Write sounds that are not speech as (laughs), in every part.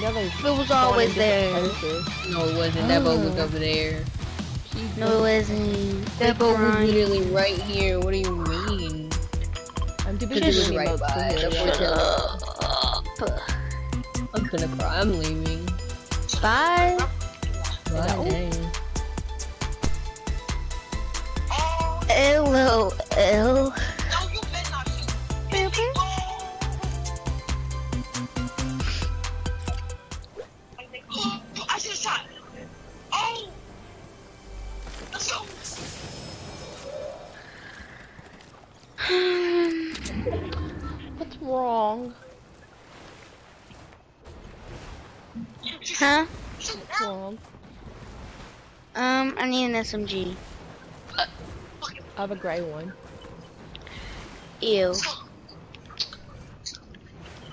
know It was always there. places. No, it wasn't. That boat was Oh. over there. No, it wasn't. That boat was literally right here. What do you mean? I'm too busy Because it was doing right by. hear That's that. what you're- I'm gonna cry. I'm leaving. Bye. Bye, know. dang. LOL. No, wrong? Huh? What's? Um, I need an SMG. I have a gray one. Ew.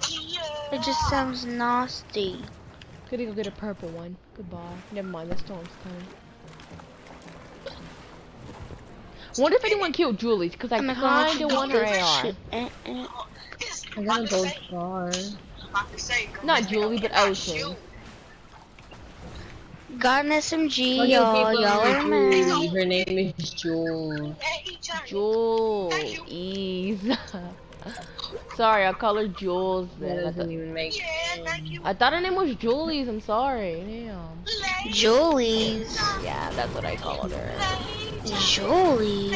Yeah. It just sounds nasty. Could go get a purple one. Goodbye. Never mind, the storm's coming. Wonder if anyone killed Julie's, because I I'm not going kinda to want her this AR. shit. Eh, eh. This I about got a to gold say- star. about to say, girl, Not they Julie, but cannot Ocean. Got an SMG, oh, y'all. Y'all are Julie. mad. Her name is Jules. Hey, he turned. Jules. Thank you. Ease. (laughs) sorry, I call her Jules then. I, doesn't thought- even make Yeah. I thought her name was Julie's. I'm sorry. Damn. Julie's. Yeah, that's what I called her. ladies, Julie's.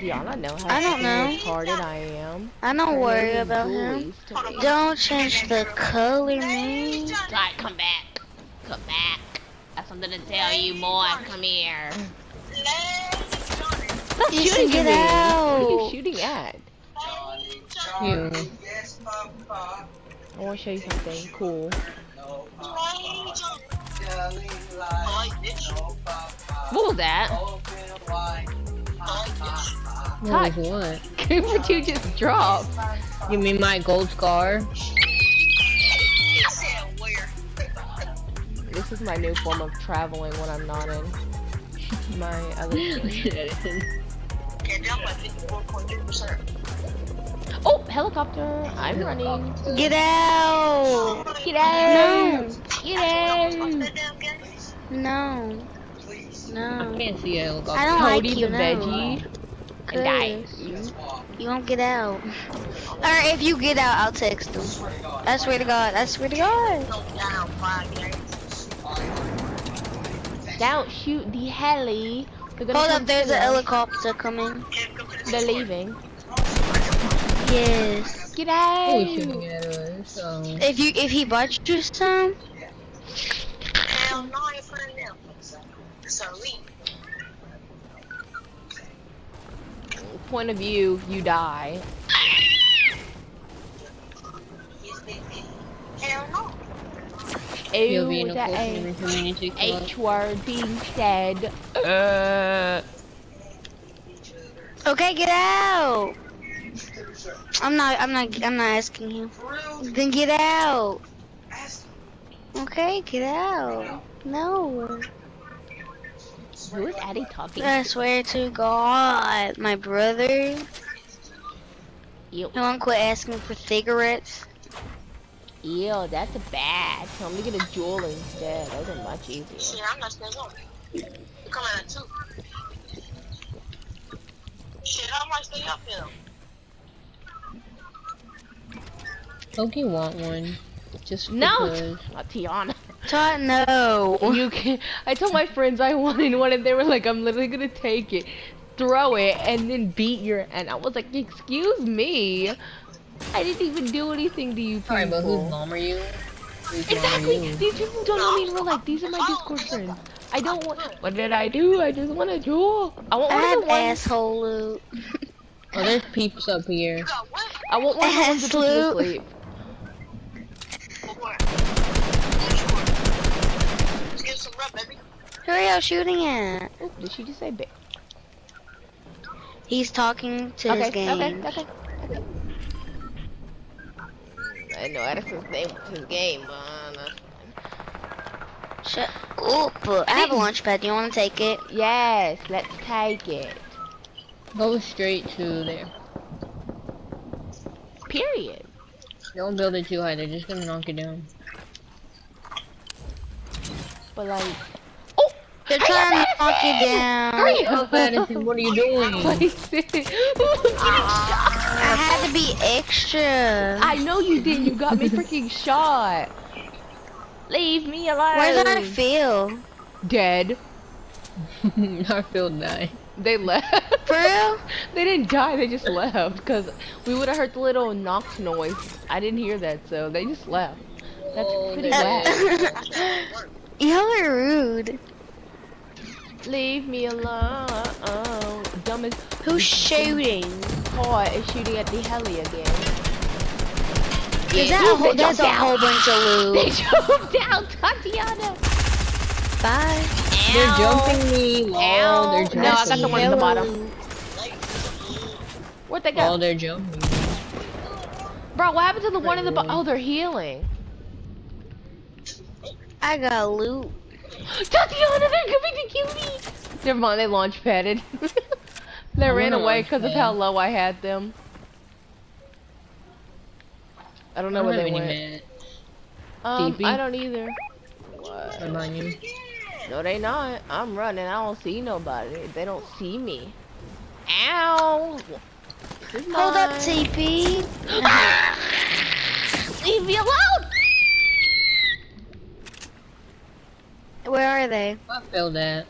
Ladies, Do y'all not know how I don't know. retarded I am? I don't Her worry about him. Julie's to me. Don't change the color, man. Right, come back. Come back. I have something to tell you, boy. Come here. Stop You shooting should at get me. What are you out. shooting at? you. Hmm. I want to show you something cool. What was that? What was what? Cooper 2 just dropped. You mean my gold scar? This is my new form of traveling when I'm not in my other (laughs) thing. Oh, helicopter. I'm running. Get out. Get out! No. out. Get out. No. I No. can't see a helicopter. I don't like you, the no. veggie. And die. You won't get out. Or if you get out, I'll text him. I swear to God. I swear to God. Don't shoot the heli. Hold up, there's kill a helicopter coming. They're leaving. Yes. Get out. was shooting at us? Um, If you if he buys you some, Point of view, you die. you'll be Ew, in a that close A. neighborhood community club. H word being said. Uh, okay, get out. I'm not. I'm not. I'm not asking you. Then get out. Okay, get out. No. Who is Addie talking? I swear to God, my brother. Ew, No one quit asking for cigarettes. ew, that's bad. Tell me to get a jewel instead. Those are much easier. Shit, I'm not staying on. You're coming at two. Shit, I might stay up here. Loki want one. Just No, because. not Tiana. Todd, no. You can. I told my friends I wanted one, and they were like, "I'm literally gonna take it, throw it, and then beat your." And I was like, "Excuse me, I didn't even do anything to you people." Sorry, but whose mom are you? Whose mom are Exactly. you? These people don't know me in real life. These are my Discord friends. I don't want. What did I do? I just want a jewel. I want I one of have the ones. asshole loot. Oh, there's peeps up here. You got what? I want one of the ones that puts you to Ass loot. sleep. For what? Let's get some rub, baby. Who are y'all shooting at? Oh, did she just say big? He's talking to his Okay, game. okay, okay, okay. I know that's his name, his game, but uh, Shut up. I have a launch pad. Do you want to take it? yes, let's take it. Go straight to there. Period. Don't build it too high. They're just gonna knock it down. but like, They're trying to knock you down. hurry up, Madison, what are you doing? (laughs) Place it. Ooh, getting shot. I had to be extra. I know you did. You got me freaking shot. Leave me alone. Where's (laughs) I feel? Dead. I feel nice. They left. For real? (laughs) They didn't die. They just left because we would have heard the little knocks noise. I didn't hear that, so they just left. That's pretty they- whack. Y'all are rude. Leave me alone. Dumb as Who's shooting? Paul is shooting at the heli again. Is that Ooh, a whole, they that's a jumped whole bunch of loot. They (laughs) loot. jumped down, Tatiana. Bye. They're jumping me. Lol, Ow. they're No, I got the one at the bottom. Where'd they go? Oh, they're jumping. Bro, what happened to the one in the bottom? Oh, they're healing. I got loot. Tatiana, they're coming to kill me. Never mind, they launch padded. (laughs) they I ran away because of how low I had them. I don't know I where don't they have any went. Um, TP? I don't either. What? What about you? No, they not. I'm running. I don't see nobody. They don't see me. Ow! Hold up, mine. TP. (gasps) Leave me alone! Where are they? I feel that.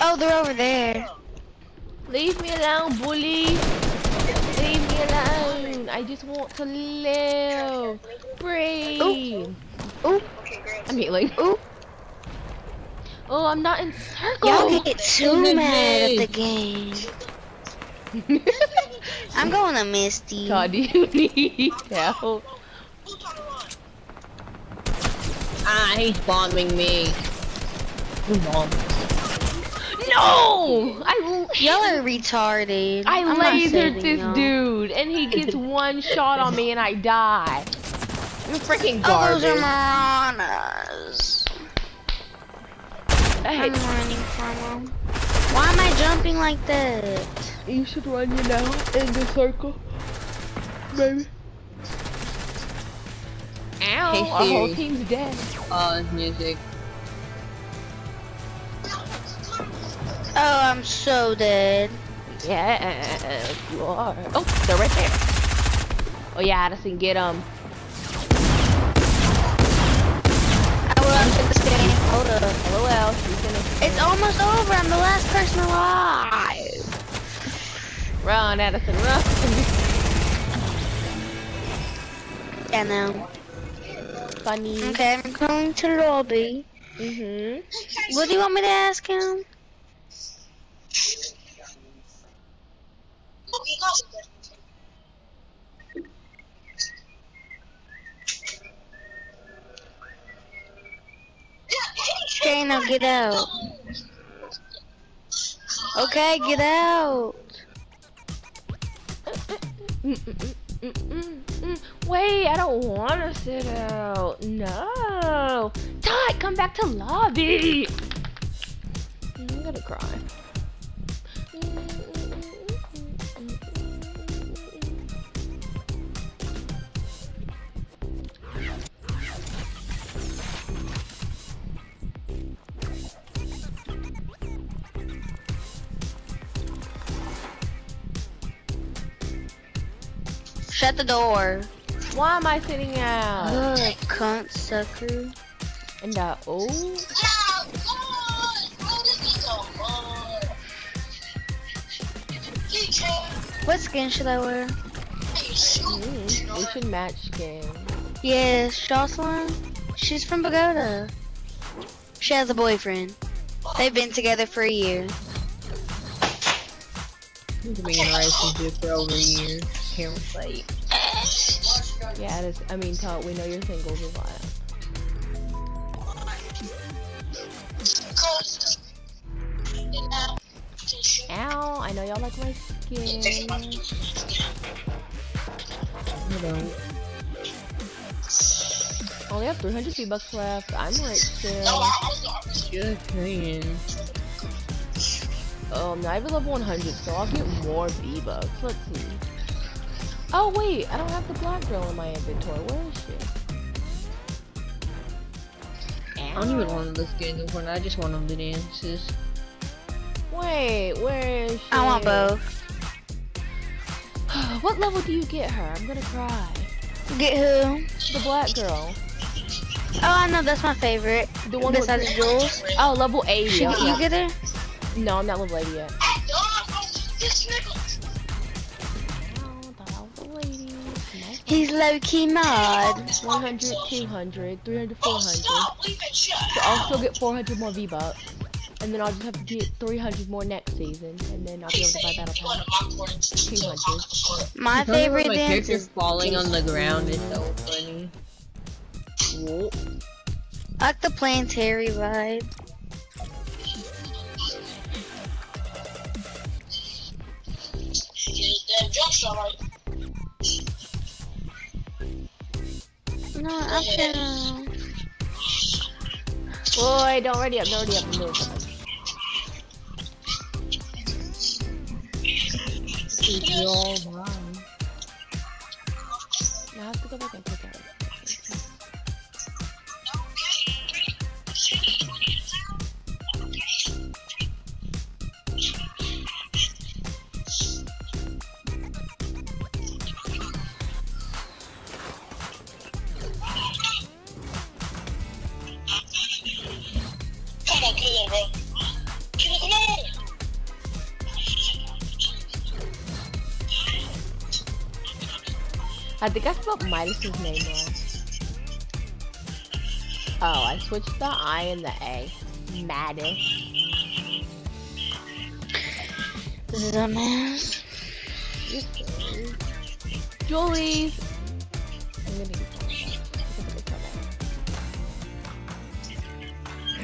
Oh, they're over there. Leave me alone, bully. Leave me alone. I just want to live. Breathe. Ooh, I'm healing. ooh. Oh, I'm not in circle. Y'all get too mad at the game. (laughs) I'm going to Misty. God, do you need (laughs) help? Who's trying to run? Ah, he's bombing me. Who bombed? No! I Y'all are retarded. I I'm lasered this y'all. dude, and he gets (laughs) one shot on me, and I die. You're freaking Oh, those are garbage. Maranas. I I'm running from them. Why am I jumping like that? You should run, you know, in the circle, baby. Ow! Hey, our whole team's dead. Oh, it's music. Oh, I'm so dead. Yeah, you are. Oh, they're right there. Oh yeah, Addison, get them. I will after this game. Hold up. LOL, she's gonna It's almost over. I'm the last person alive. run, Addison, run. Yeah, no. Funny. Okay, I'm going to lobby. Mhm. What do you want me to ask him? He got something. Okay, now get out. Okay, get out. (laughs) Mm, mm. Wait, I don't want to sit out. No. Todd, come back to lobby. I'm gonna cry. Shut the door. Why am I sitting out? Ugh, cunt sucker. And uh, oh, Yeah, this thing's so fun. He changed. What skin should I wear? Hey, shoot. mm, we should match skin. Yes, Jocelyn. She's from Pagoda. She has a boyfriend. They've been together for a year. He's been in for over a year. Yeah. I mean, Todd, we know you're single, but why? Cause. And now. Tissue. Ow, I know y'all like my skin. Hold on. Only have 300 V-Bucks left. I'm rich still. I Just saying. Um, not even level 100, so I'll get more V-Bucks. Let's see. Oh, wait, I don't have the black girl in my inventory. Where is she? I don't even want this game in Fortnite. I just want them to dances. Wait, where is she? I want both. (sighs) what level do you get her? I'm gonna cry. Get who? The black girl. Oh, I know that's my favorite. The one with Besides the- Jules. Oh, level 80. She, okay. you get her? No, I'm not level 80 yet. He's low key mod. 100, 200, 300, Oh, 400. stop leaving shit. So I'll still get 400 more V-Bucks. And then I'll just have to get 300 more next season. And then I'll be able to buy Battle Pass. 200. My Tell me favorite my dance character is falling on the ground is so funny. Whoa. I like the plain Terry vibe. Yeah, that jump shot right. No, I'm gonna. Boy, don't ready up, don't ready up. Something. It's all mine. Now I have to go back and I spelled Midas's name wrong. Oh, I switched the I and the A. Midas. Dumbass. Julie's. I'm gonna get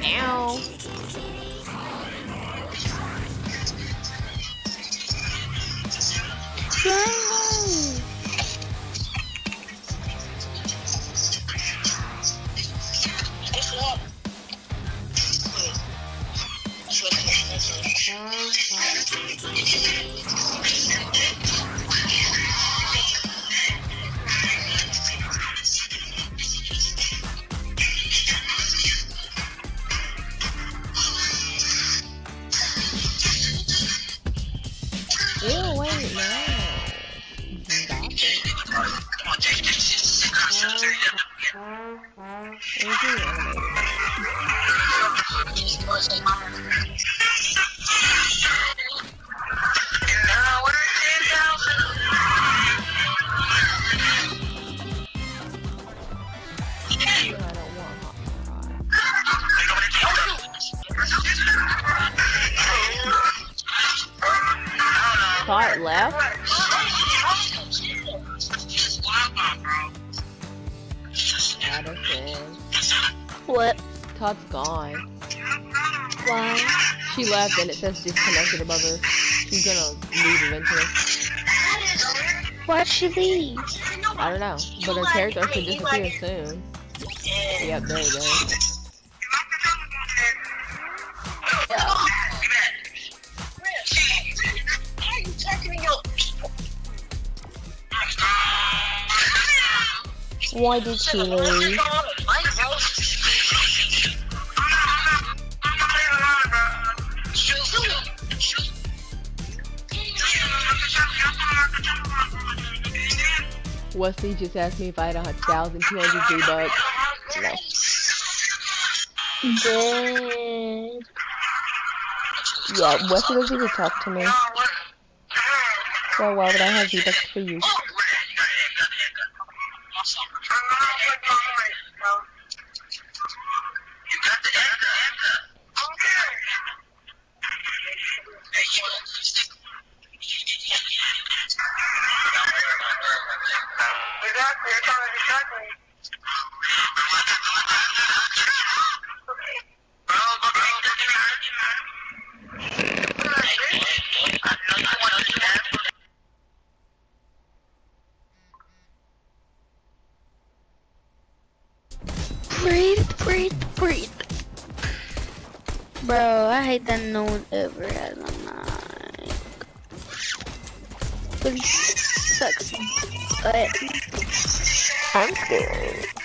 Ow. What's Where's your animator? No, Todd's gone. Why? She left and it says disconnected above her. She's gonna leave eventually. Why'd she leave? I don't know. But her character should disappear soon. Yep, there you go. Why did she leave? Wesley just asked me if I had a thousand two hundred G bucks. No. Dead. Yeah, Wesley doesn't even talk to me. So why would I have V bucks for you? Bro, I hate that no one ever has a mic. But it sucks. But I'm scared.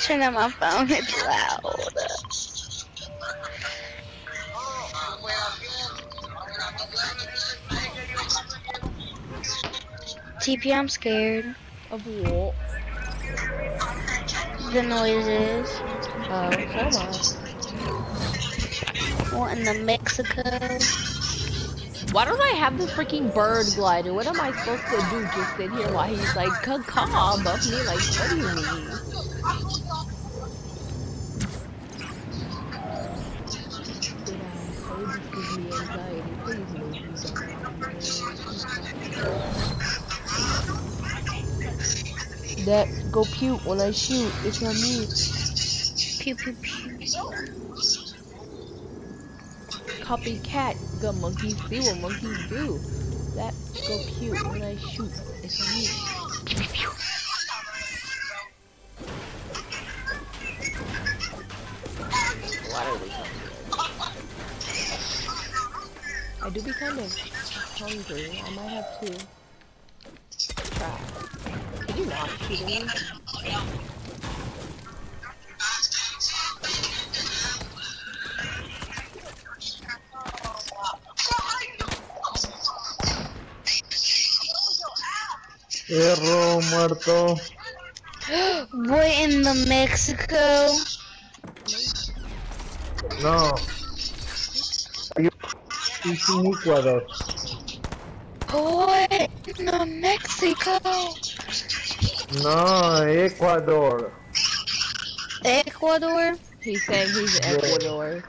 On, turn down my phone. It's loud. TP, I'm scared. Of what? The noises. Oh, uh, so am What in the Mexico? Why don't I have the freaking bird glider? What am I supposed to do? Just sit here while he's like, caw above me? Like, what do you mean? That go puke when I shoot. It's on me. Pew pew pew. Copycat. Got monkey see what monkeys do. That go puke when I shoot. It's on me. Pew, pew, pew. What are we? I do be kind of hungry. I might have to. Can you not shoot? Perro muerto. What in the Mexico? No. It's in Ecuador. What in the Mexico? No, Ecuador. Ecuador? He's saying he's in Ecuador.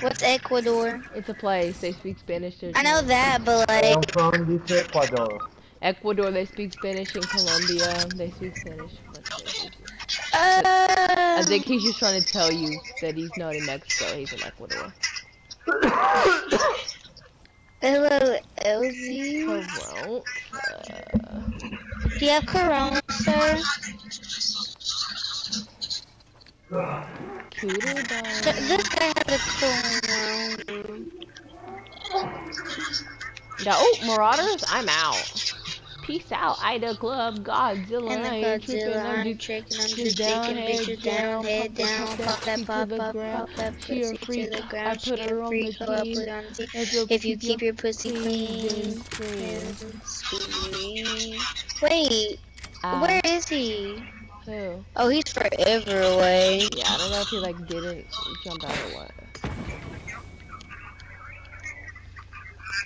What's Ecuador? It's a place. They speak Spanish. there, I know too. that, but I'm like, from this Ecuador. Ecuador, they speak Spanish. In Colombia, they speak Spanish. That's uh, I think he's just trying to tell you that he's not in Mexico. He's in Ecuador. (coughs) hello, Elsie. Corona. Uh, Do you have Corona, sir? Dog. This guy has a Corona. Oh, Marauders, I'm out. Peace out, Ida Club, Godzilla. And the I ain't tripping, Godzilla, I'm tricking, I'm just down, taking head down, head down, pop that pop, pop, pop that pussy to the ground. put She her a on freak, the I put her on the team. If you keep your pussy clean, clean then and scream. sweet. Wait, Uh, where is he? Who? Oh, he's forever away. Yeah, I don't know if he like didn't jump out or what.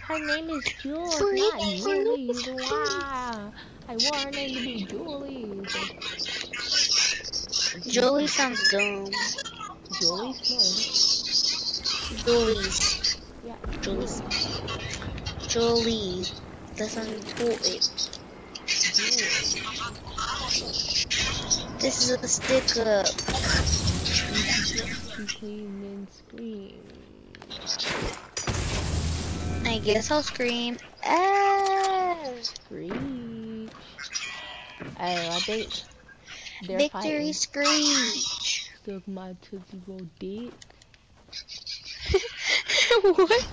Her name is Jules, not Julie's. Wow. I want her name to be Julie's. Julie sounds dumb. Julie's fun. Julie's. Yeah. Julie's. Julie. That sounds important. This is a stick up. She clean and scream. I guess I'll scream. Ah! Screech. Oh, I think they're Victory fighting. screech. Suck my tootsie roll dick. (laughs) (laughs) what? (laughs)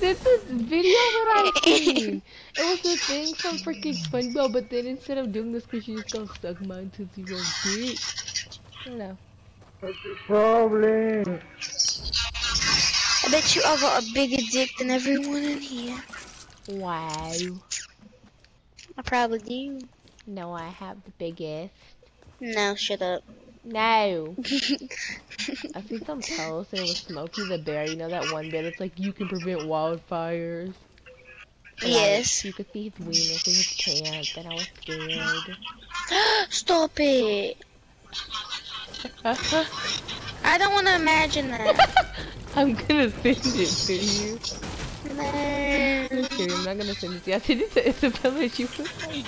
This video that I seen. It was the thing from freaking SpongeBob, but then instead of doing this, cause she just goes suck my tootsie roll dick. I don't know. What's the problem? I bet you I got a bigger dick than everyone in here. Wow. I probably do. No, I have the biggest. No, shut up. No. I seen some post and it was Smokey the Bear. You know that one bear that's like you can prevent wildfires. And yes. you could see his wiener through his pants, and I was scared. (gasps) Stop it. (laughs) I don't want to imagine that. (laughs) I'm gonna send it to you. no. Okay, I'm not gonna send it to you. I sent it to Isabella. She was like,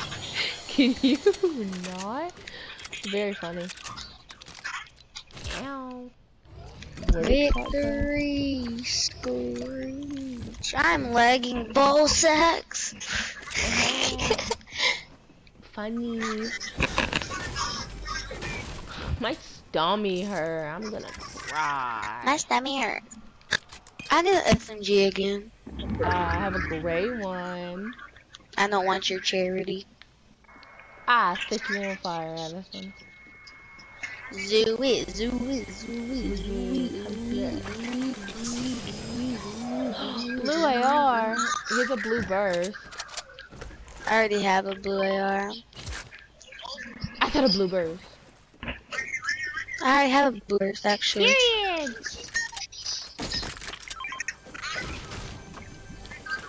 "Can you (laughs) not?" Very funny. Ow. Victory screech. I'm lagging ball sacks. (laughs) Funny. My stomach hurt. I'm gonna cry. My stomach hurt. I need an SMG again. Uh, I have a gray one. I don't want your charity. Ah, set you on fire, Addison. Zoo it, zoo it, zoo it, zoo it. Blue AR. Here's a blue burst. I already have a blue AR. I got a blue burst. I have a blue burst actually. Period.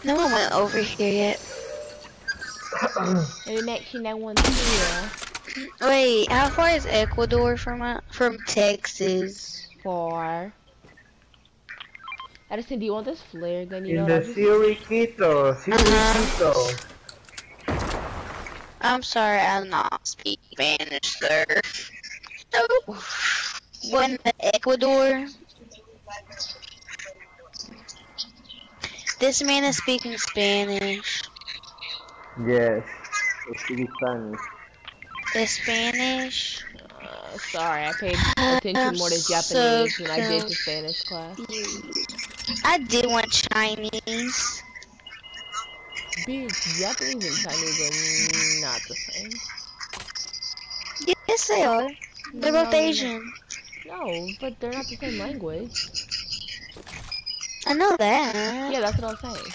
No one went over here yet. And you know one's here. Wait, how far is Ecuador from uh, from Texas? Four. Addison, do you want this flare gun? You In know, the I just- Siriquito, Siriquito. I'm sorry, I'm not speak Spanish, sir. No. When Ecuador. This man is speaking Spanish. Yes, I speak Spanish. The Spanish. Uh, sorry, I paid attention more to so Japanese than I did to. Spanish class. I did want Chinese. Bitch, Japanese and Chinese are not the same. Yes, they are. They're No, both. Asian. No, but they're not the same language. I know that. Yeah, that's what I'm saying.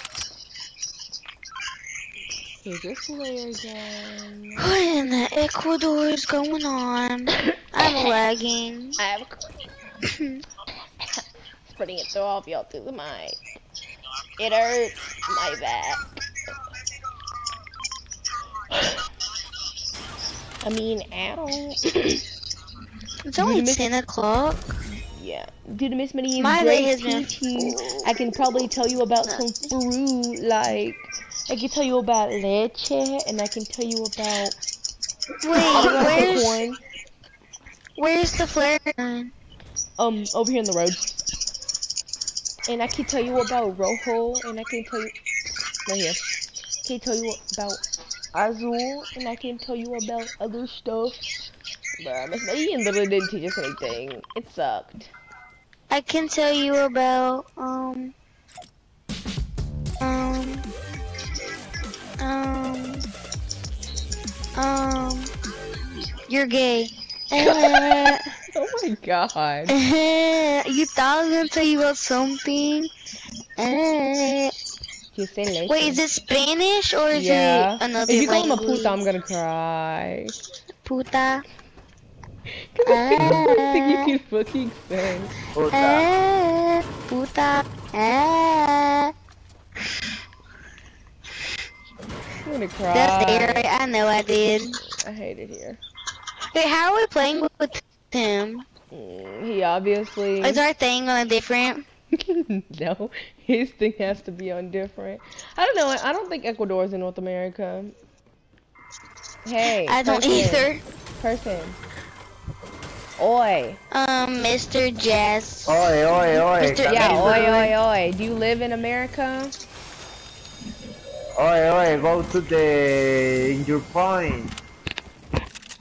Here's this flare gun. What in the Ecuador is going on? I'm (coughs) lagging. (coughs) I have a. Spreading (coughs) it through all of y'all through the mic. It hurts my back. I mean, ow. It's only 10 o'clock. yeah. Due to Miss Minnie's My great has been teaching. I can probably tell you about some fruit, like, I can tell you about leche, and I can tell you about Wait, where's corn. where's the flare gun? um over here in the road. And I can tell you about Rojo, and I can tell you right here. Can tell you about Azul, and I can tell you about other stuff. Bruh, Miss Maddie literally didn't teach us anything. It sucked. I can tell you about um um um you're gay. (laughs) Eh, Oh my god. eh, you thought I was gonna tell you about something? Eh. You say later. Wait, is it Spanish or is yeah. it another if you call him a puta, I'm gonna cry. Puta. (laughs) Cause I don't think you can fucking sing. Puta. Eh, puta. Eh. I'm gonna cry. That's there. I know I did. I hate it here. Wait, how are we playing with him? Mm, he obviously. Is our thing on a different? (laughs) no, his thing has to be on different. I don't know. I don't think Ecuador's in North America. Hey, I don't person, either. Person. Oi. Um, Mr. Jazz. Oi, oi, oi. Mr. Yeah, oi, oi, oi. Do you live in America? Oi, oi, go to the in your point.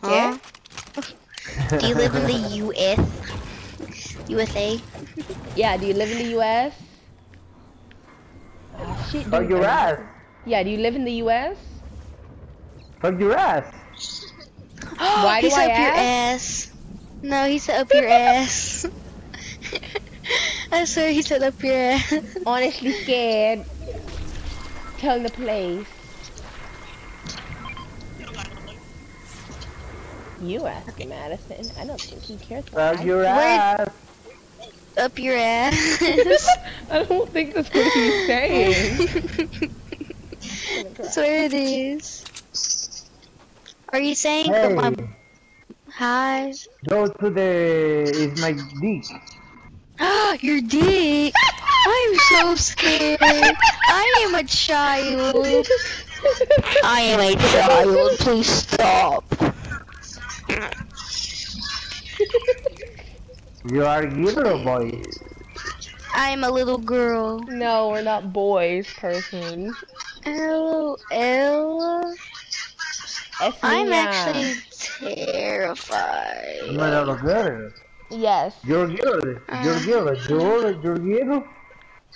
Huh? Do you live in the U.S.? USA? Yeah. Do you live in the U.S.? Oh, shit, Fuck dude. your ass. Yeah. Do you live in the U.S.? Fuck your ass. (gasps) Why he do said I up your ass. No, he said up your ass. (laughs) I swear he said up your ass. Honestly scared. Telling the police. You ask him, Madison. I don't think he cares. what Fuck I your ass. up your ass. (laughs) I don't think that's what he's saying. (laughs) I swear it is. Are you saying Hey, my hi? go to the is my dick. (gasps) your dick. I'm so scared. I am a child. I am a child. Please stop. You are girl boy. I am a little girl. no, we're not boys, person. LOL. I'm niña. actually I'm terrified. a little girl. Yes. You're girl. You're uh, girl. You're you're girl.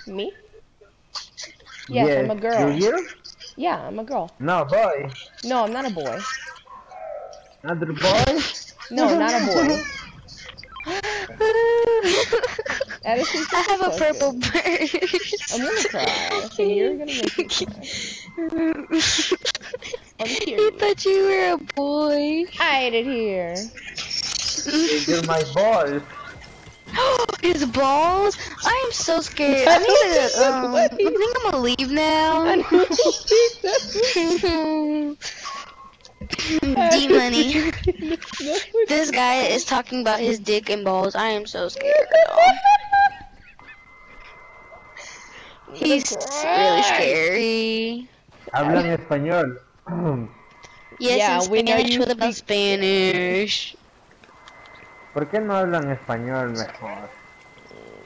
Me? Yes, I'm a girl. You're? Yeah, I'm a girl. No, boy. No, I'm not a boy. Another boy? No, not a boy. Addison, (laughs) (laughs) I have a purple good. bird. I'm gonna cry. Addison, you're gonna make me cry. (laughs) I'm I thought you were a boy. Hide it here. You're my balls. His balls? I am so scared. I need to. (laughs) Um, I think I'm gonna leave now. (laughs) D money. (laughs) This guy is talking about his dick and balls. I am so scared. He's really scary. Hablan español. Yes, Yeah, in we know Spanish. you What about Spanish? ¿Por qué no hablan español mejor?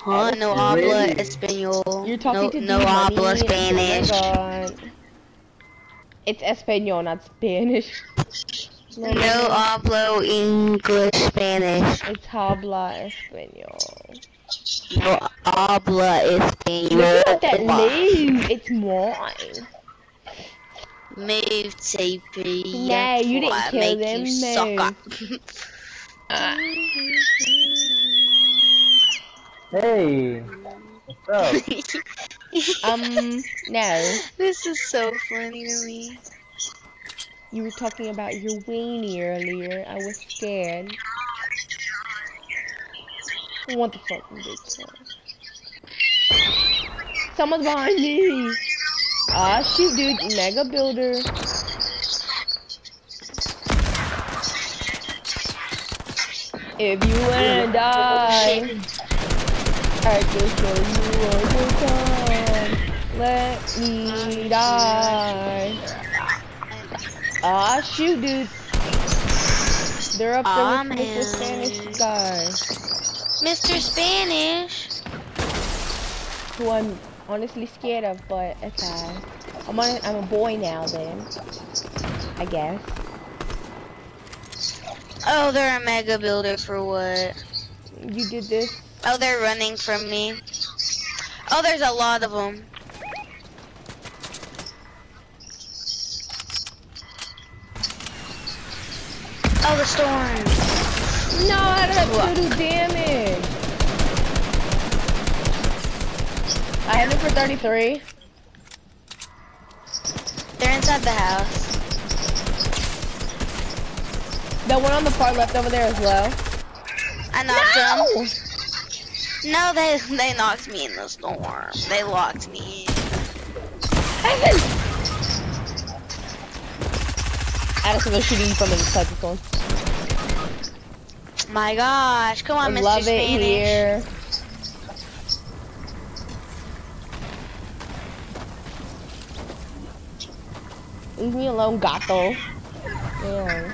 Huh? No habla español. You're talking no, to no habla Money. Spanish. Oh. It's Espanol, not Spanish. No, No hablo English Spanish. It's habla Espanol. No habla español. Look at that leaf. It's mine. Move, TP. Nah, you didn't before I kill make them, You move. sucker. (laughs) Hey, what's up? (laughs) Um, no. this is so funny to me. You were talking about your weenie earlier. I was scared. What the fuck is this? Someone's behind me. Ah, shoot, dude. Mega builder. If you wanna die, I can show you one more time. Let me die. Ah, shoot, dude. They're up there Aw, with Mr. Spanish man. guy, Mr. Spanish. who I'm honestly scared of, but okay. I'm on, I'm a boy now, then. I guess. Oh, they're a mega builder for what? You did this. Oh, they're running from me. Oh, there's a lot of them. Oh, the storm. No, I don't have to do damage. I hit it for 33. They're inside the house. That one on the far left over there as well. I knocked No! them. No, they they knocked me in the storm. They locked me in. Addison! Addison, they're shooting you from inside the storm. My gosh, come on, I Mr. love it Spanish. here. Leave me alone, gato. Yeah.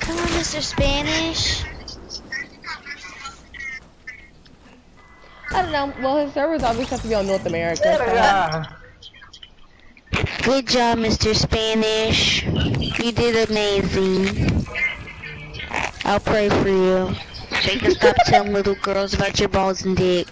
Come on, Mr. Spanish. I don't know. Well, his servers obviously have to be on North America. so- Good job, Mr. Spanish. You did amazing. I'll pray for you. So you can stop telling little girls about your balls and dick.